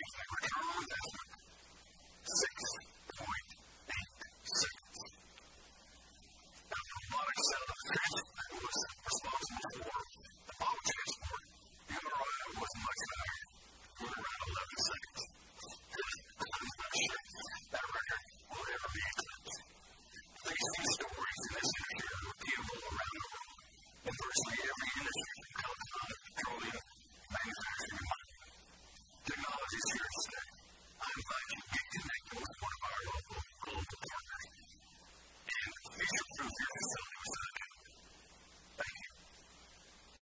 6.86. Now, the of the was